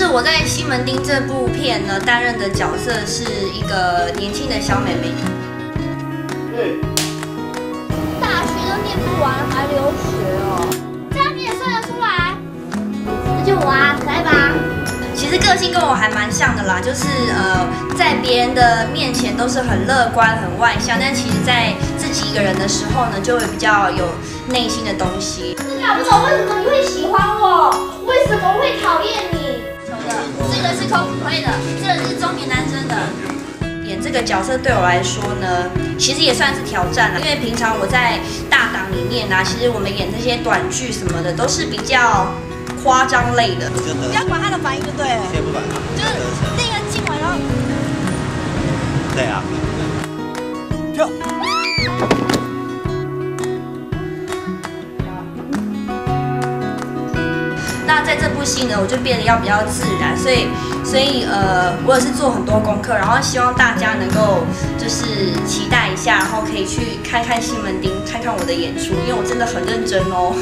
就是我在《西门町》这部片呢，担任的角色是一个年轻的小妹妹。大学都念不完还留学哦，这样你也算得出来？那就我啊，来吧。其实个性跟我还蛮像的啦，就是呃，在别人的面前都是很乐观、很外向，但其实在自己一个人的时候呢，就会比较有内心的东西。搞不懂为什么你会喜中年男生的。演这个角色对我来说呢，其实也算是挑战了，因为平常我在大档里面啊，其实我们演这些短剧什么的都是比较夸张类的。不要管他的反应就对了。先不管他，就是那个进来然后对啊。跳。那在这部戏呢，我就变得要比较自然，所以，所以呃，我也是做很多功课，然后希望大家能够就是期待一下，然后可以去看看西门町，看看我的演出，因为我真的很认真哦。